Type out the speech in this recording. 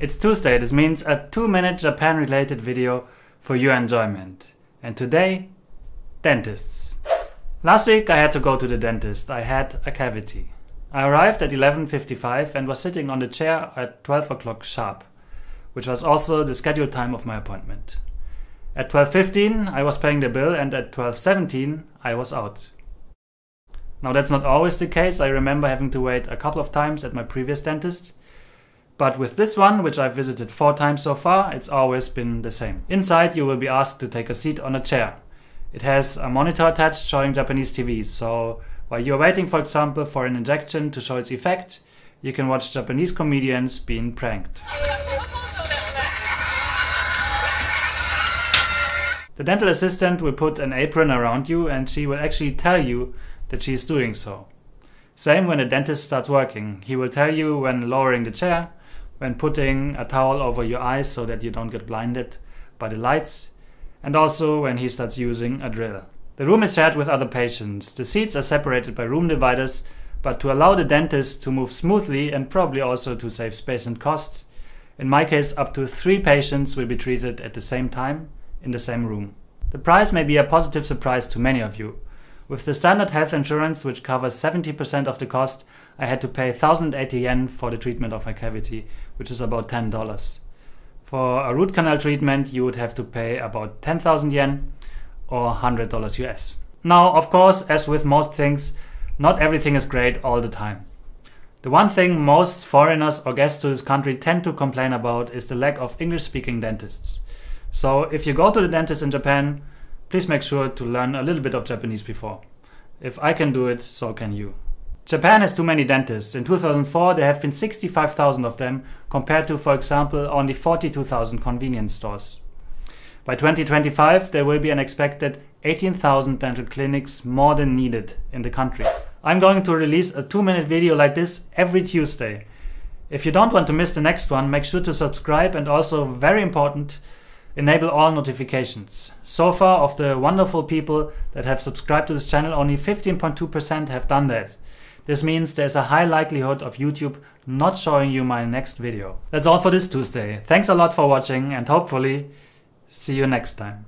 It's Tuesday, this means a 2 minute Japan related video for your enjoyment. And today, dentists. Last week I had to go to the dentist. I had a cavity. I arrived at 11.55 and was sitting on the chair at 12 o'clock sharp, which was also the scheduled time of my appointment. At 12.15 I was paying the bill and at 12.17 I was out. Now that's not always the case. I remember having to wait a couple of times at my previous dentist but with this one, which I've visited four times so far, it's always been the same. Inside, you will be asked to take a seat on a chair. It has a monitor attached showing Japanese TV, so while you're waiting, for example, for an injection to show its effect, you can watch Japanese comedians being pranked. The dental assistant will put an apron around you and she will actually tell you that she is doing so. Same when the dentist starts working. He will tell you when lowering the chair, when putting a towel over your eyes so that you don't get blinded by the lights, and also when he starts using a drill. The room is shared with other patients. The seats are separated by room dividers, but to allow the dentist to move smoothly and probably also to save space and cost, in my case, up to three patients will be treated at the same time in the same room. The price may be a positive surprise to many of you. With the standard health insurance, which covers 70% of the cost, I had to pay 1080 yen for the treatment of my cavity, which is about $10. For a root canal treatment, you would have to pay about 10,000 yen or $100 US. Now, of course, as with most things, not everything is great all the time. The one thing most foreigners or guests to this country tend to complain about is the lack of English speaking dentists. So, if you go to the dentist in Japan, please make sure to learn a little bit of Japanese before. If I can do it, so can you. Japan has too many dentists. In 2004, there have been 65,000 of them, compared to, for example, only 42,000 convenience stores. By 2025, there will be an expected 18,000 dental clinics more than needed in the country. I'm going to release a 2 minute video like this every Tuesday. If you don't want to miss the next one, make sure to subscribe and also, very important, enable all notifications. So far, of the wonderful people that have subscribed to this channel, only 15.2% have done that. This means there's a high likelihood of YouTube not showing you my next video. That's all for this Tuesday. Thanks a lot for watching and hopefully see you next time.